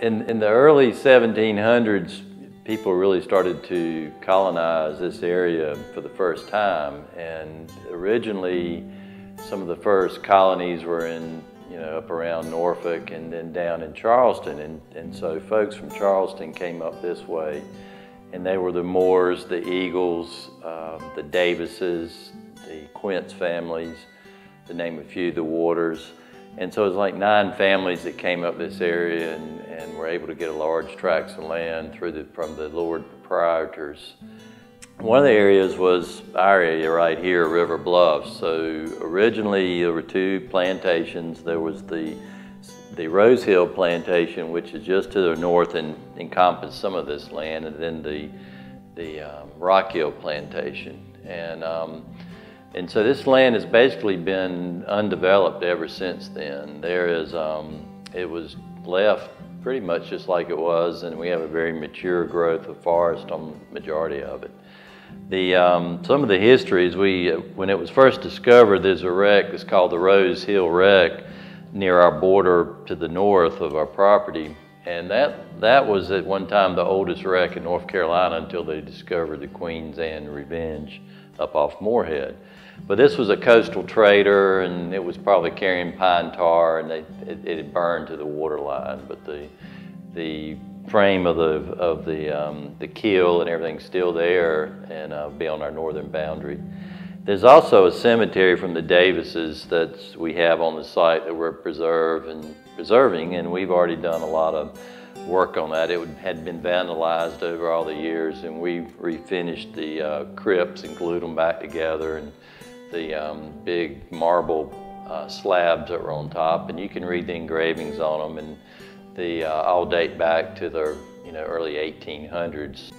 in, in the early 1700s, people really started to colonize this area for the first time. And originally, some of the first colonies were in, you know, up around Norfolk and then down in Charleston. And, and so folks from Charleston came up this way. And they were the Moores, the Eagles, uh, the Davises, the Quince families, to name a few, the Waters. And so it was like nine families that came up this area and, and were able to get a large tracts of land through the, from the Lord proprietors. One of the areas was our area right here, River Bluffs. So originally there were two plantations. There was the the Rose Hill plantation, which is just to the north and encompassed some of this land, and then the the um, Rock Hill plantation. And um, and so this land has basically been undeveloped ever since then. There is, um, it was left pretty much just like it was, and we have a very mature growth of forest on the majority of it. The, um, some of the histories, we, when it was first discovered, there's a wreck that's called the Rose Hill Wreck near our border to the north of our property. And that, that was at one time the oldest wreck in North Carolina until they discovered the Queen's Anne Revenge up off Morehead. But this was a coastal trader, and it was probably carrying pine tar, and they, it, it had burned to the waterline. But the the frame of the of the um, the keel and everything's still there, and uh, be on our northern boundary. There's also a cemetery from the Davises that we have on the site that we're preserve and preserving, and we've already done a lot of work on that. It had been vandalized over all the years, and we refinished the uh, crypts and glued them back together, and the um, big marble uh, slabs that were on top, and you can read the engravings on them, and the uh, all date back to the you know early 1800s.